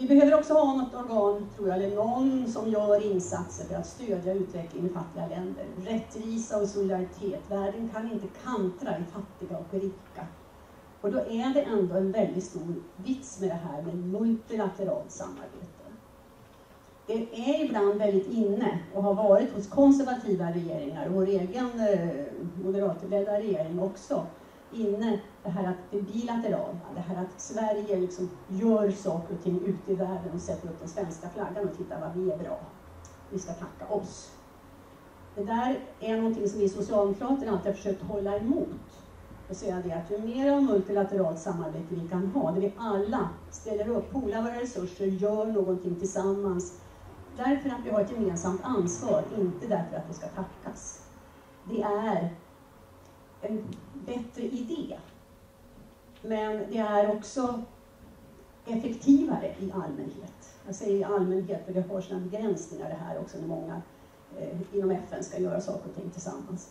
Vi behöver också ha något organ, tror jag, eller någon som gör insatser för att stödja utvecklingen i fattiga länder. Rättvisa och solidaritet. Världen kan inte kantra i fattiga och rika. Och då är det ändå en väldigt stor vits med det här med multilateralt samarbete. Det är ibland väldigt inne och har varit hos konservativa regeringar, vår egen eh, moderatledda regering också, inne det här att det bilaterala, det här att Sverige liksom gör saker och ting ute i världen och sätter upp den svenska flaggan och tittar vad vi är bra. Vi ska tacka oss. Det där är någonting som vi socialdemokrater alltid har försökt hålla emot och säga det att ju mer av multilateralt samarbete vi kan ha, där vi alla ställer upp, polar våra resurser, gör någonting tillsammans, därför att vi har ett gemensamt ansvar, inte därför att det ska tackas. Det är en. Men det är också effektivare i allmänhet. Jag säger i allmänhet för det har sina begränsningar det här också när många eh, inom FN ska göra saker och ting tillsammans.